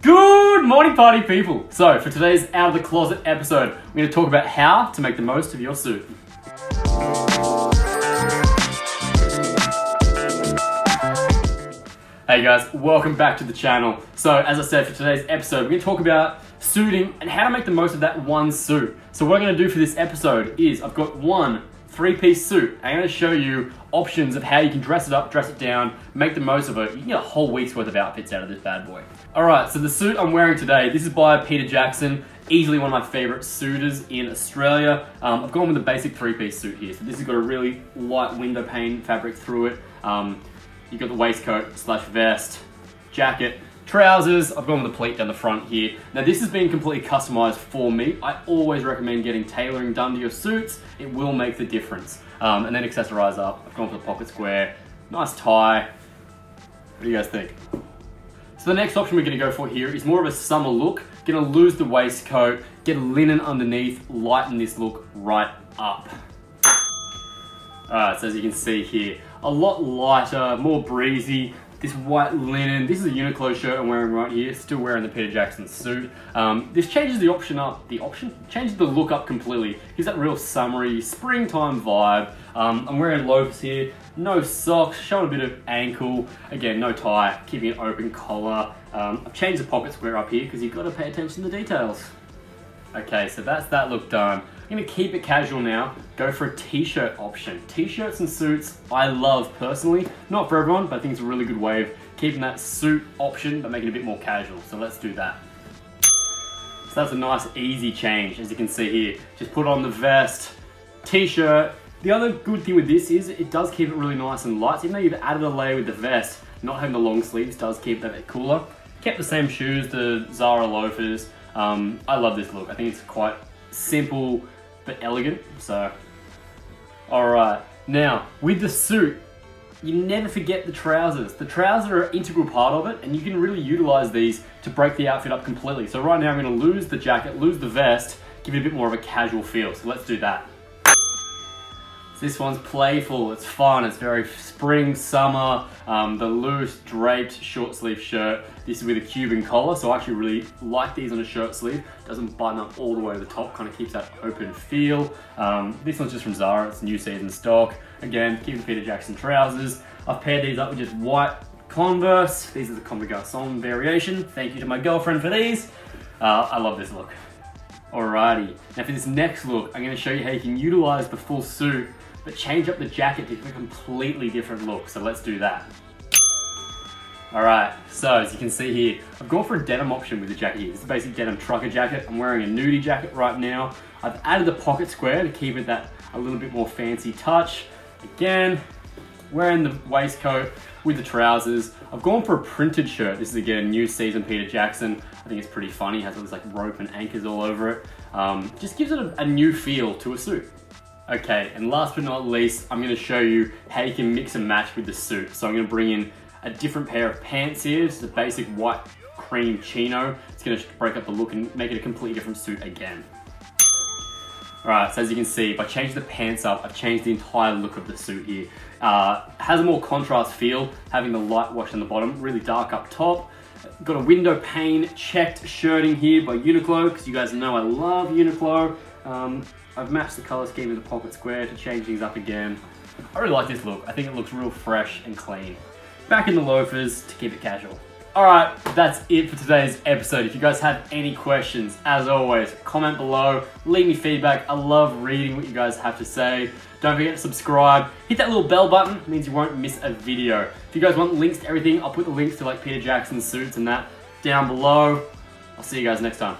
Good morning, party people! So, for today's Out of the Closet episode, we're going to talk about how to make the most of your suit. Hey guys, welcome back to the channel. So, as I said, for today's episode, we're going to talk about suiting and how to make the most of that one suit. So, what I'm going to do for this episode is I've got one three-piece suit. I'm to show you options of how you can dress it up, dress it down, make the most of it. You can get a whole week's worth of outfits out of this bad boy. All right, so the suit I'm wearing today, this is by Peter Jackson, easily one of my favorite suitors in Australia. Um, I've gone with a basic three-piece suit here. So this has got a really light window pane fabric through it. Um, you've got the waistcoat slash vest, jacket, Trousers, I've gone with a pleat down the front here. Now this has been completely customized for me. I always recommend getting tailoring done to your suits. It will make the difference. Um, and then accessorize up. I've gone for the pocket square, nice tie. What do you guys think? So the next option we're gonna go for here is more of a summer look. Gonna lose the waistcoat, get linen underneath, lighten this look right up. Alright, so as you can see here, a lot lighter, more breezy, this white linen. This is a Uniqlo shirt I'm wearing right here. Still wearing the Peter Jackson suit. Um, this changes the option up. The option changes the look up completely. Gives that real summery springtime vibe. Um, I'm wearing loafers here. No socks. Showing a bit of ankle. Again, no tie. Keeping an open collar. Um, I've changed the pocket square up here because you've got to pay attention to the details. Okay, so that's that look done. I'm gonna keep it casual now, go for a t-shirt option. T-shirts and suits, I love personally. Not for everyone, but I think it's a really good way of keeping that suit option, but making it a bit more casual. So let's do that. So that's a nice easy change, as you can see here. Just put on the vest, t-shirt. The other good thing with this is it does keep it really nice and light. Even though you've added a layer with the vest, not having the long sleeves does keep that a bit cooler. Kept the same shoes, the Zara loafers. Um, I love this look. I think it's quite simple but elegant. So, all right. Now, with the suit, you never forget the trousers. The trousers are an integral part of it, and you can really utilize these to break the outfit up completely. So right now I'm gonna lose the jacket, lose the vest, give it a bit more of a casual feel. So let's do that. This one's playful, it's fun, it's very spring, summer, um, the loose draped short sleeve shirt. This is with a Cuban collar, so I actually really like these on a shirt sleeve. Doesn't button up all the way to the top, kind of keeps that open feel. Um, this one's just from Zara, it's new season stock. Again, the Peter Jackson trousers. I've paired these up with just white Converse. These are the Comme Garçon variation. Thank you to my girlfriend for these. Uh, I love this look. Alrighty, now for this next look, I'm gonna show you how you can utilize the full suit but change up the jacket to a completely different look. So let's do that. All right, so as you can see here, I've gone for a denim option with the jacket here. This is a basic denim trucker jacket. I'm wearing a nudie jacket right now. I've added the pocket square to keep it that a little bit more fancy touch. Again, wearing the waistcoat with the trousers. I've gone for a printed shirt. This is again new season Peter Jackson. I think it's pretty funny. It has all these like rope and anchors all over it. Um, just gives it a, a new feel to a suit. Okay, and last but not least, I'm gonna show you how you can mix and match with the suit. So I'm gonna bring in a different pair of pants here. It's a basic white cream chino. It's gonna break up the look and make it a completely different suit again. Alright, so as you can see, if I change the pants up, I've changed the entire look of the suit here. Uh, has a more contrast feel, having the light wash on the bottom, really dark up top. Got a window pane checked shirting here by Uniqlo, because you guys know I love Uniqlo. Um, I've matched the color scheme with the pocket square to change things up again. I really like this look. I think it looks real fresh and clean. Back in the loafers to keep it casual. Alright, that's it for today's episode. If you guys have any questions, as always, comment below, leave me feedback. I love reading what you guys have to say. Don't forget to subscribe. Hit that little bell button, means you won't miss a video. If you guys want links to everything, I'll put the links to like Peter Jackson's suits and that down below. I'll see you guys next time.